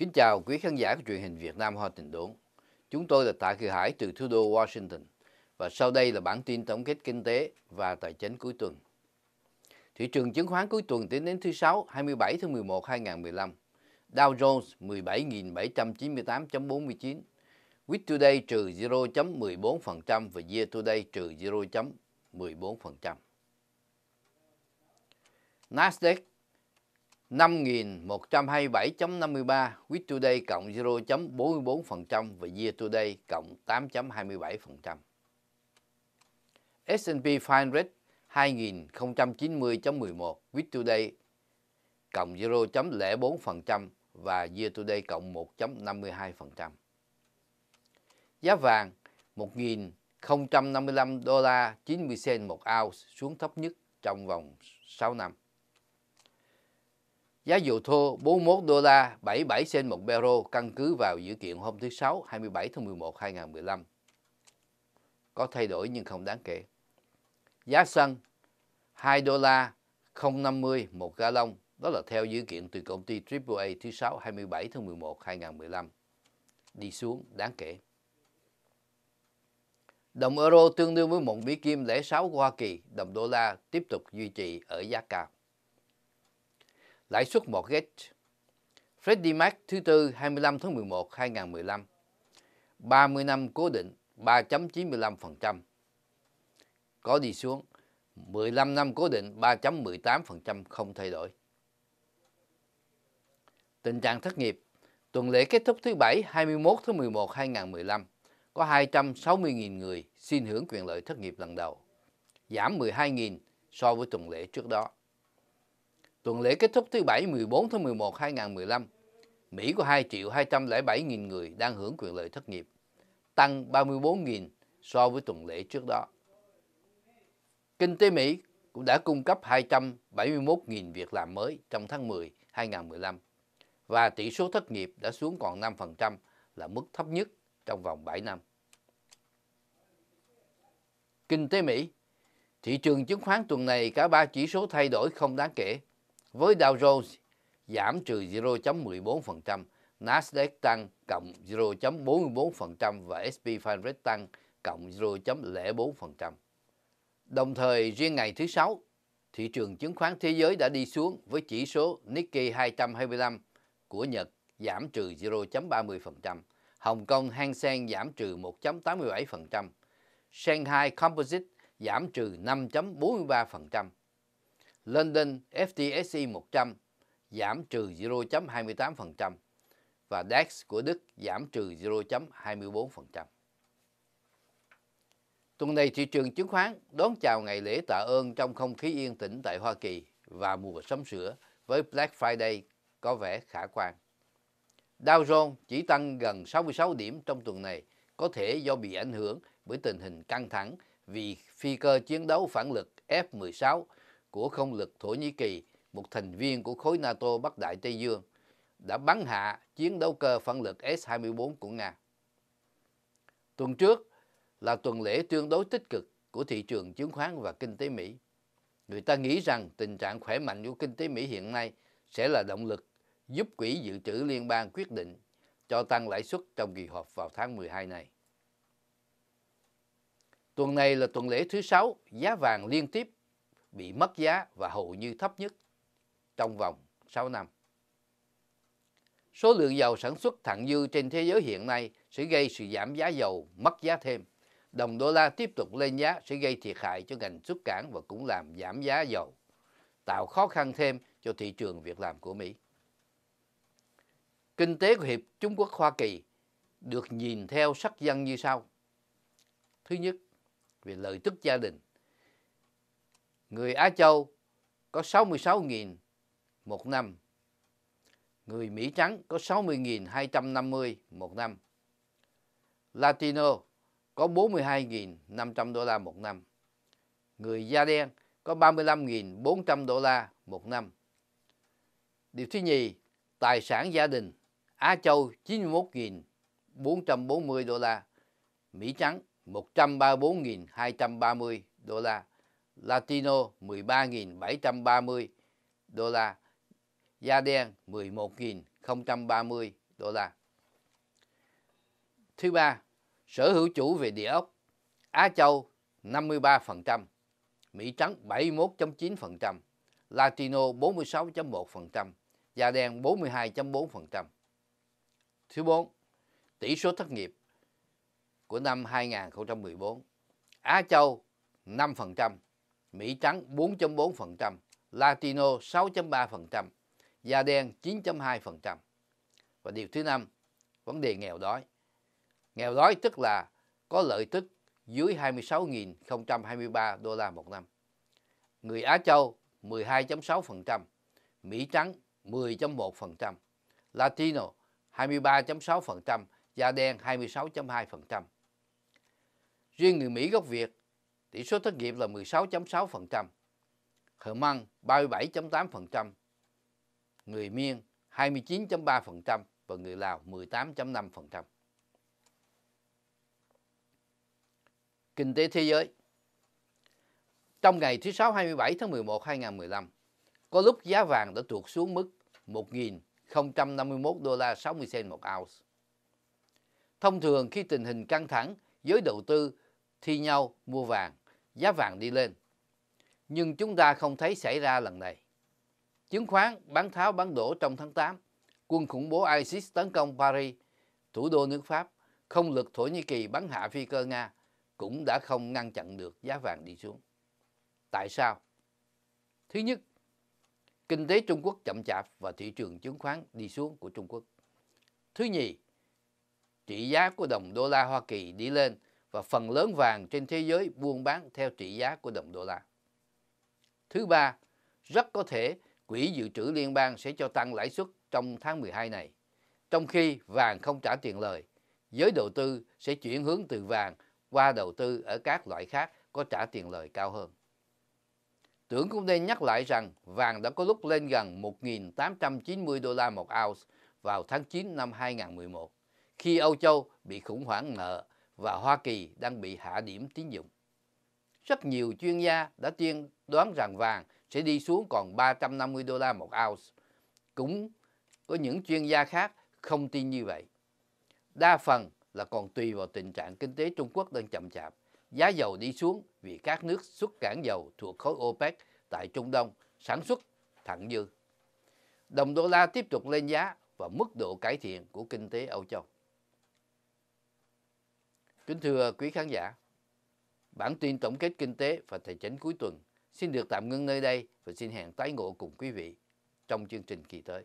Kính chào quý khán giả của truyền hình Việt Nam Hoa Tình Đốn. Chúng tôi là Tạ Kỳ Hải từ thủ đô Washington và sau đây là bản tin tổng kết kinh tế và tài chính cuối tuần. Thị trường chứng khoán cuối tuần tính đến thứ Sáu 27 tháng 11 2015. Dow Jones 17.798.49, Week Today trừ 0.14% và Year Today trừ 0.14%. Nasdaq 5.127.53, Week Today cộng 0.44% và Year Today cộng 8.27%. S&P 500 2090.11, Week Today cộng 0.04% và Year Today cộng 1.52%. Giá vàng 1.055 đô la 90 cent một ounce xuống thấp nhất trong vòng 6 năm. Giá dầu thô 41 đô la 77 sen một barrel căn cứ vào dữ kiện hôm thứ Sáu 27 tháng 11 2015. Có thay đổi nhưng không đáng kể. Giá xăng 2 đô la 050 một gallon, đó là theo dữ kiện từ công ty AAA thứ Sáu 27 tháng 11 2015. Đi xuống đáng kể. Đồng euro tương đương với một mỹ kim lẻ 6 của Hoa Kỳ, đồng đô la tiếp tục duy trì ở giá cao. Lãi suất mortgage. Freddie Mac thứ tư 25 tháng 11 2015 30 năm cố định 3.95% có đi xuống 15 năm cố định 3.18% không thay đổi. Tình trạng thất nghiệp. Tuần lễ kết thúc thứ Bảy 21 tháng 11 2015 có 260.000 người xin hưởng quyền lợi thất nghiệp lần đầu, giảm 12.000 so với tuần lễ trước đó. Tuần lễ kết thúc thứ Bảy 14 tháng 11 2015, Mỹ có 2 triệu 207 nghìn người đang hưởng quyền lợi thất nghiệp, tăng 34 nghìn so với tuần lễ trước đó. Kinh tế Mỹ cũng đã cung cấp 271.000 việc làm mới trong tháng 10 2015 và tỷ số thất nghiệp đã xuống còn 5% là mức thấp nhất trong vòng 7 năm. Kinh tế Mỹ Thị trường chứng khoán tuần này cả ba chỉ số thay đổi không đáng kể với Dow Jones giảm trừ 0.14%, Nasdaq tăng cộng 0.44% và S&P 500 tăng cộng 0.04%. Đồng thời, riêng ngày thứ Sáu, thị trường chứng khoán thế giới đã đi xuống với chỉ số Nikkei 225 của Nhật giảm trừ 0.30%, Hồng Kông Hang Seng giảm trừ 1.87%, Shanghai Composite giảm trừ 5.43%, London FTSE 100 giảm trừ 0.28% và DAX của Đức giảm trừ 0.24%. Tuần này thị trường chứng khoán đón chào ngày lễ tạ ơn trong không khí yên tĩnh tại Hoa Kỳ và mùa sắm sửa với Black Friday có vẻ khả quan. Dow Jones chỉ tăng gần 66 điểm trong tuần này, có thể do bị ảnh hưởng bởi tình hình căng thẳng vì phi cơ chiến đấu phản lực F-16 của không lực Thổ Nhĩ Kỳ, một thành viên của khối NATO Bắc Đại Tây Dương, đã bắn hạ chiến đấu cơ phản lực S-24 của Nga. Tuần trước là tuần lễ tương đối tích cực của thị trường chứng khoán và kinh tế Mỹ. Người ta nghĩ rằng tình trạng khỏe mạnh của kinh tế Mỹ hiện nay sẽ là động lực giúp Quỹ Dự trữ Liên bang quyết định cho tăng lãi suất trong kỳ họp vào tháng 12 này. Tuần này là tuần lễ thứ sáu, giá vàng liên tiếp bị mất giá và hầu như thấp nhất trong vòng 6 năm. Số lượng dầu sản xuất thặng dư trên thế giới hiện nay sẽ gây sự giảm giá dầu, mất giá thêm. Đồng đô la tiếp tục lên giá sẽ gây thiệt hại cho ngành xuất cảng và cũng làm giảm giá dầu, tạo khó khăn thêm cho thị trường việc làm của Mỹ. Kinh tế của Hiệp Trung Quốc Hoa Kỳ được nhìn theo sắc dân như sau. Thứ nhất, về lợi tức gia đình. Người Á Châu có 66.000 một năm. Người Mỹ trắng có 60.250 một năm. Latino có 42.500 đô la một năm. Người da đen có 35.400 đô la một năm. Điều thứ nhì, tài sản gia đình Á Châu 91.440 đô la, Mỹ trắng 134.230 đô la, Latino 13.730 đô la, da đen 11.030 đô la. Thứ ba, sở hữu chủ về địa ốc Á Châu 53%, Mỹ Trắng 71.9%, Latino 46.1%, da đen 42.4%. Thứ bốn, tỷ số thất nghiệp của năm 2014. Á Châu 5%, Mỹ Trắng 4.4%, Latino 6.3%, da đen 9.2%. Và điều thứ năm, vấn đề nghèo đói. Nghèo đói tức là có lợi tức dưới 26.023 đô la một năm. Người Á Châu 12.6%, Mỹ Trắng 10.1%, Latino 23.6%, da đen 26.2%. Riêng người Mỹ gốc Việt, tỷ số thất nghiệp là 16.6%, Hờ Măng 37.8%, người Miên 29.3% và người Lào 18.5%. Kinh tế thế giới Trong ngày thứ Sáu 27 tháng 11 2015, có lúc giá vàng đã tuột xuống mức 1.051 đô la 60 cent một ounce. Thông thường khi tình hình căng thẳng, giới đầu tư thi nhau mua vàng, giá vàng đi lên. Nhưng chúng ta không thấy xảy ra lần này. Chứng khoán bán tháo bán đổ trong tháng 8, quân khủng bố ISIS tấn công Paris, thủ đô nước Pháp, không lực Thổ Nhĩ Kỳ bắn hạ phi cơ Nga cũng đã không ngăn chặn được giá vàng đi xuống. Tại sao? Thứ nhất, kinh tế Trung Quốc chậm chạp và thị trường chứng khoán đi xuống của Trung Quốc. Thứ nhì, trị giá của đồng đô la Hoa Kỳ đi lên và phần lớn vàng trên thế giới buôn bán theo trị giá của đồng đô la. Thứ ba, rất có thể Quỹ dự trữ liên bang sẽ cho tăng lãi suất trong tháng 12 này. Trong khi vàng không trả tiền lời, giới đầu tư sẽ chuyển hướng từ vàng qua đầu tư ở các loại khác có trả tiền lời cao hơn. Tưởng cũng nên nhắc lại rằng vàng đã có lúc lên gần 1.890 đô la một ounce vào tháng 9 năm 2011, khi Âu Châu bị khủng hoảng nợ và Hoa Kỳ đang bị hạ điểm tín dụng. Rất nhiều chuyên gia đã tiên đoán rằng vàng sẽ đi xuống còn 350 đô la một ounce. Cũng có những chuyên gia khác không tin như vậy. Đa phần là còn tùy vào tình trạng kinh tế Trung Quốc đang chậm chạp. Giá dầu đi xuống vì các nước xuất cảng dầu thuộc khối OPEC tại Trung Đông sản xuất thặng dư. Đồng đô la tiếp tục lên giá và mức độ cải thiện của kinh tế Âu Châu. Kính thưa quý khán giả, bản tin tổng kết kinh tế và tài chính cuối tuần xin được tạm ngưng nơi đây và xin hẹn tái ngộ cùng quý vị trong chương trình kỳ tới.